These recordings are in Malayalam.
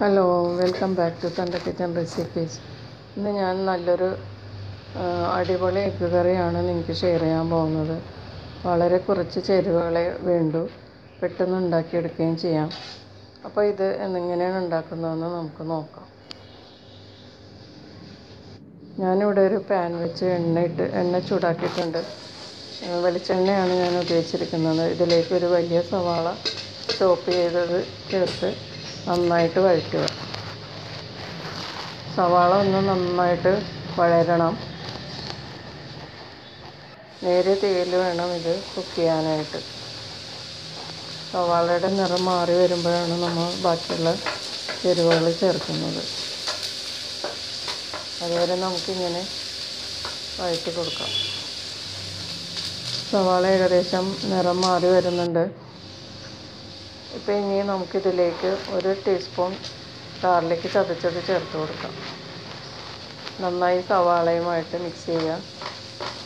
ഹലോ വെൽക്കം ബാക്ക് ടു തന്റെ കിച്ചൺ റെസിപ്പീസ് ഇന്ന് ഞാൻ നല്ലൊരു അടിപൊളി എഗ്ഗ് കറിയാണ് നിങ്ങൾക്ക് ഷെയർ ചെയ്യാൻ പോകുന്നത്. വളരെ കുറച്ച് ചേരുവകളെ വേണ്ടു. പെട്ടെന്ന് ഉണ്ടാക്കിയെടുക്കുകയും ചെയ്യാം. അപ്പോൾ ഇത് എങ്ങനെയാണ് ഉണ്ടാക്കുന്നതെന്ന് നമുക്ക് നോക്കാം. ഞാനിവിടെ ഒരു പാൻ വെച്ച് എണ്ണ ഇട്ട് എണ്ണ ചൂടാക്കിയിട്ടുണ്ട്. വെളിച്ചെണ്ണയാണ് ഞാൻ ഉപയോഗിച്ചിരിക്കുന്നത്. ഇതിലേക്ക് ഒരു വലിയ സവാള ചോപ്പ് ചെയ്തത് ചേർത്ത് നന്നായിട്ട് വഴറ്റുക സവാള ഒന്ന് നന്നായിട്ട് വഴരണം. നേരെ തീയിൽ വേണം ഇത് കുക്ക് ചെയ്യാനായിട്ട്. സവാളയുടെ നിറം മാറി വരുമ്പോഴാണ് നമ്മൾ ബാക്കിയുള്ള ചേരുവകൾ ചേർക്കുന്നത്. അതുവരെ നമുക്കിങ്ങനെ വഴറ്റി കൊടുക്കാം. സവാള ഏകദേശം നിറം മാറി വരുന്നുണ്ട്. ഇപ്പോൾ ഇനി നമുക്കിതിലേക്ക് ഒരു ടീസ്പൂൺ ഗാർലിക് ചതച്ചത് ചേർത്ത് കൊടുക്കാം. നന്നായി സവാളയുമായിട്ട് മിക്സ് ചെയ്യുക.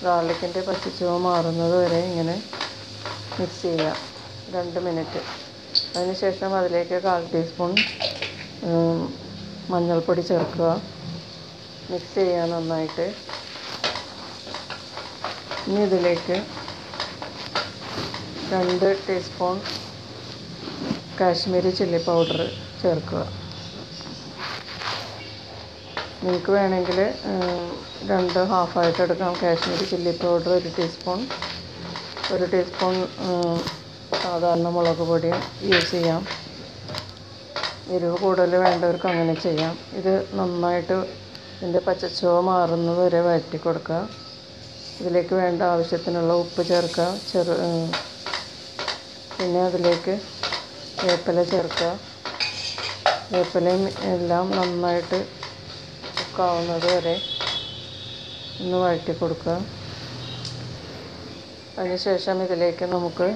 ഗാർലിക്കിന്റെ പച്ചച്ചുവ മാറുന്നത് വരെ ഇങ്ങനെ മിക്സ് ചെയ്യുക. രണ്ട് മിനിറ്റ് അതിനുശേഷം അതിലേക്ക് കാൽ ടീസ്പൂൺ മഞ്ഞൾപ്പൊടി ചേർക്കുക. മിക്സ് ചെയ്യുക നന്നായിട്ട്. ഇനി ഇതിലേക്ക് രണ്ട് ടീസ്പൂൺ കാശ്മീരി ചില്ലി പൗഡർ ചേർക്കുക. നിങ്ങൾക്ക് വേണമെങ്കിൽ രണ്ട് ഹാഫായിട്ട് എടുക്കാം. കാശ്മീരി ചില്ലി പൗഡർ ഒരു ടീസ്പൂൺ ഒരു ടീസ്പൂൺ സാധാരണ മുളക് പൊടി യൂസ് ചെയ്യാം. എരിവ് കൂടുതൽ വേണ്ടവർക്ക് അങ്ങനെ ചെയ്യാം. ഇത് നന്നായിട്ട് ഇതിന്റെ പച്ചച്ചുവ മാറുന്നത് വരെ വഴറ്റി കൊടുക്കുക. ഇതിലേക്ക് വേണ്ട ആവശ്യത്തിനുള്ള ഉപ്പ് ചേർക്കുക. ചെറു പിന്നെ അതിലേക്ക് വേപ്പില ചേർക്കുക. വേപ്പിലയും എല്ലാം നന്നായിട്ട് കുക്കാവുന്നത് വരെ ഒന്ന് വഴറ്റി കൊടുക്കുക. അതിനുശേഷം ഇതിലേക്ക് നമുക്ക്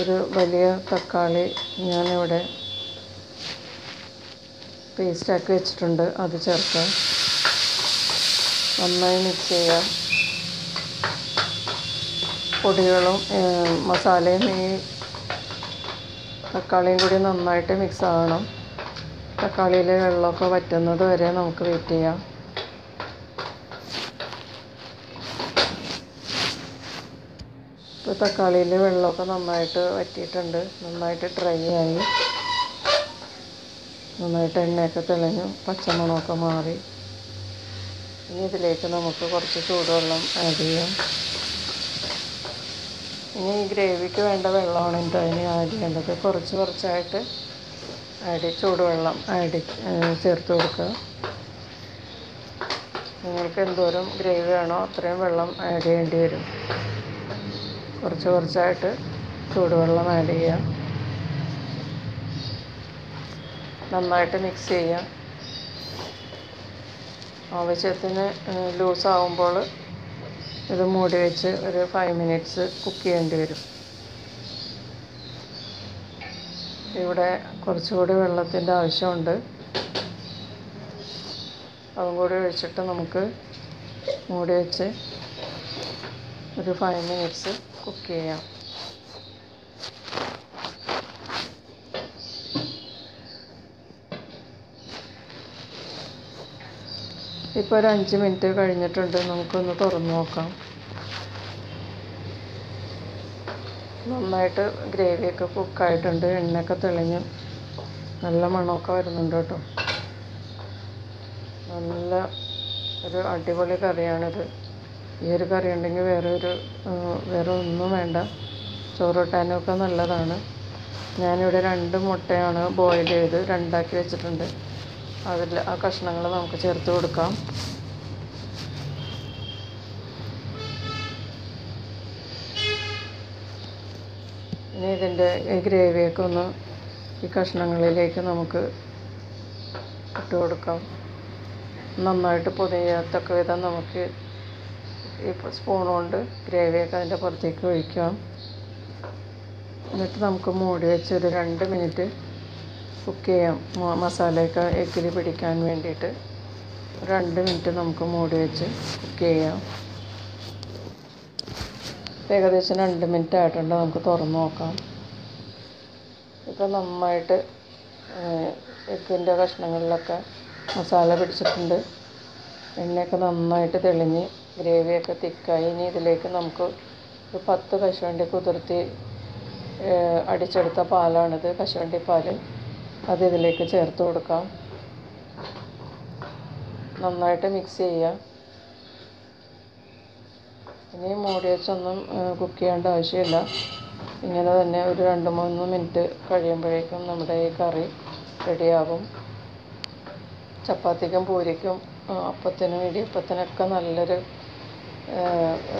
ഒരു വലിയ തക്കാളി ഞാനിവിടെ പേസ്റ്റാക്കി വെച്ചിട്ടുണ്ട്. അത് ചേർക്കുക. നന്നായി മിക്സ് ചെയ്യുക. പൊടികളും മസാലയും ഈ തക്കാളിയും കൂടി നന്നായിട്ട് മിക്സ് ആവണം. തക്കാളിയിൽ വെള്ളമൊക്കെ വറ്റുന്നത് വരെ നമുക്ക് വെയിറ്റ് ചെയ്യാം. ഇപ്പോൾ തക്കാളിയിൽ വെള്ളമൊക്കെ നന്നായിട്ട് വറ്റിയിട്ടുണ്ട്. നന്നായിട്ട് ഡ്രൈ ആയി. നന്നായിട്ട് എണ്ണയൊക്കെ തെളിഞ്ഞു. പച്ചമണമൊക്കെ മാറി. ഇനി ഇതിലേക്ക് നമുക്ക് കുറച്ച് ചൂടുവെള്ളം ആഡ് ചെയ്യാം. ഇനി ഈ ഗ്രേവിക്ക് വേണ്ട വെള്ളമാണ് എന്റെ അതിന് ആഡ് ചെയ്യേണ്ടത്. കുറച്ച് കുറച്ചായിട്ട് ആഡ് ചൂടുവെള്ളം ആഡ് ചേർത്ത് കൊടുക്കുക. നിങ്ങൾക്ക് എന്തോരം ഗ്രേവി വേണോ അത്രയും വെള്ളം ആഡ് ചെയ്യേണ്ടി വരും. കുറച്ച് കുറച്ചായിട്ട് ചൂടുവെള്ളം ആഡ് ചെയ്യാം നന്നായിട്ട് മിക്സ് ചെയ്യാം ആവശ്യത്തിന് ലൂസ് ആവുമ്പോൾ ഇത് മൂടി വെച്ച് ഒരു ഫൈവ് മിനിറ്റ്സ് കുക്ക് ചെയ്യേണ്ടി വരും. ഇവിടെ കുറച്ചുകൂടി വെള്ളത്തിന്റെ ആവശ്യമുണ്ട്. അതും കൂടി ഒഴിച്ചിട്ട് നമുക്ക് മൂടി വെച്ച് ഒരു ഫൈവ് മിനിറ്റ്സ് കുക്ക് ചെയ്യാം. ഇപ്പോൾ ഒരു അഞ്ച് മിനിറ്റ് കഴിഞ്ഞിട്ടുണ്ട്. നമുക്കൊന്ന് തുറന്ന് നോക്കാം. നന്നായിട്ട് ഗ്രേവിയൊക്കെ കുക്കായിട്ടുണ്ട്. എണ്ണയൊക്കെ തെളിഞ്ഞ് നല്ല മണമൊക്കെ വരുന്നുണ്ട് കേട്ടോ. നല്ല ഒരു അടിപൊളി കറിയാണിത്. ഈ ഒരു കറി ഉണ്ടെങ്കിൽ വേറെ ഒരു വേറെ ഒന്നും വേണ്ട. ചോറൂട്ടാനൊക്കെ നല്ലതാണ്. ഞാനിവിടെ രണ്ട് മുട്ടയാണ് ബോയിൽ ചെയ്ത് രണ്ടാക്കി വെച്ചിട്ടുണ്ട്. അതിൽ ആ കഷ്ണങ്ങൾ നമുക്ക് ചേർത്ത് കൊടുക്കാം. ഇനി ഇതിന്റെ ഗ്രേവിയൊക്കെ ഒന്ന് ഈ കഷ്ണങ്ങളിലേക്ക് നമുക്ക് ഇട്ട് കൊടുക്കാം. നന്നായിട്ട് പൊതിയത്തക്ക വിധം നമുക്ക് ഈ സ്പൂൺ കൊണ്ട് ഗ്രേവിയൊക്കെ അതിന്റെ പുറത്തേക്ക് ഒഴിക്കാം. എന്നിട്ട് നമുക്ക് മൂടി വെച്ച് ഒരു രണ്ട് മിനിറ്റ് കുക്ക് ചെയ്യാം മസാലയൊക്കെ എഗ്ഗിൽ പിടിക്കാൻ വേണ്ടിയിട്ട് രണ്ട് മിനിറ്റ് നമുക്ക് മൂടി വെച്ച് കുക്ക് ചെയ്യാം. ഏകദേശം രണ്ട് മിനിറ്റ് ആയിട്ടുണ്ട് നമുക്ക് തുറന്ന് നോക്കാം. ഇപ്പം നന്നായിട്ട് എഗ്ഗിന്റെ കഷ്ണങ്ങളിലൊക്കെ മസാല പിടിച്ചിട്ടുണ്ട്. എണ്ണയൊക്കെ നന്നായിട്ട് തെളിഞ്ഞ് ഗ്രേവിയൊക്കെ തിക്കായി. ഇനി ഇതിലേക്ക് നമുക്ക് ഒരു പത്ത് കശുവണ്ടി കുതിർത്തി അടിച്ചെടുത്ത പാലാണിത്. കശുവണ്ടി പാൽ അത് ഇതിലേക്ക് ചേർത്ത് കൊടുക്കാം. നന്നായിട്ട് മിക്സ് ചെയ്യുക. ഇനി മൂടി വെച്ചൊന്നും കുക്ക് ചെയ്യേണ്ട ആവശ്യമില്ല. ഇങ്ങനെ തന്നെ ഒരു രണ്ട് മൂന്ന് മിനിറ്റ് കഴിയുമ്പോഴേക്കും നമ്മുടെ ഈ കറി റെഡിയാകും ചപ്പാത്തിക്കും പൂരിക്കും അപ്പത്തിനും ഇടിയപ്പത്തിനൊക്കെ നല്ലൊരു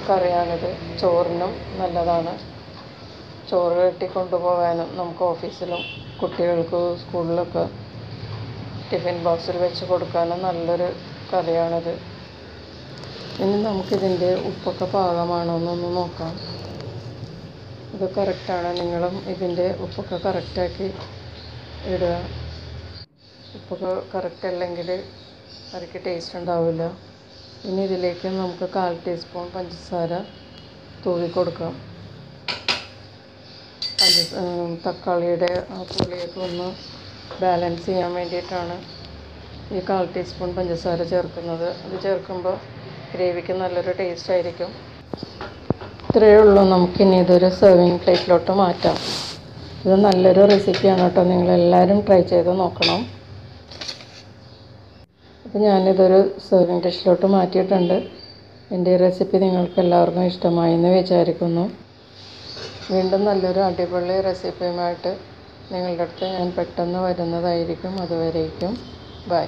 കറിയാണിത്. ചോറിനും നല്ലതാണ്. ചോറ് കെട്ടി കൊണ്ടുപോകാനും നമുക്ക് ഓഫീസിലും കുട്ടികൾക്ക് സ്കൂളിലൊക്കെ ടിഫിൻ ബോക്സിൽ വെച്ച് കൊടുക്കാനും നല്ലൊരു കറിയാണിത് ഇനി നമുക്കിതിന്റെ ഉപ്പൊക്കെ പാകമാണോ എന്നൊന്ന് നോക്കാം. ഇത് കറക്റ്റാണ്. നിങ്ങളും ഇതിന്റെ ഉപ്പൊക്കെ കറക്റ്റാക്കി ഇടുക. ഉപ്പൊക്കെ കറക്റ്റ് അല്ലെങ്കിൽ കറിക്ക് ടേസ്റ്റ് ഉണ്ടാവില്ല. ഇനി ഇതിലേക്ക് നമുക്ക് കാൽ ടീസ്പൂൺ പഞ്ചസാര തൂവി കൊടുക്കാം. തക്കാളിയുടെ ആ പുളിയൊക്കെ ഒന്ന് ബാലൻസ് ചെയ്യാൻ വേണ്ടിയിട്ടാണ് ഈ കാൽ ടീസ്പൂൺ പഞ്ചസാര ചേർക്കുന്നത്. അത് ചേർക്കുമ്പോൾ ഗ്രേവിക്ക് നല്ലൊരു ടേസ്റ്റ് ആയിരിക്കും. ഇത്രയേ ഉള്ളൂ. നമുക്കിനി ഇതൊരു സെർവിങ് പ്ലേറ്റിലോട്ട് മാറ്റാം. ഇത് നല്ലൊരു റെസിപ്പിയാണ് കേട്ടോ. നിങ്ങളെല്ലാവരും ട്രൈ ചെയ്ത് നോക്കണം. അപ്പോൾ ഞാനിതൊരു സെർവിങ് ഡിഷിലോട്ട് മാറ്റിയിട്ടുണ്ട്. എന്റെ റെസിപ്പി നിങ്ങൾക്ക് എല്ലാവർക്കും ഇഷ്ടമായി എന്ന് വിചാരിക്കുന്നു. വീണ്ടും നല്ലൊരു അടിപൊളി റെസിപ്പിയുമായിട്ട് നിങ്ങളുടെ അടുത്ത് ഞാൻ പെട്ടെന്ന് വരുന്നതായിരിക്കും. അതുവരേക്കും. ബൈ.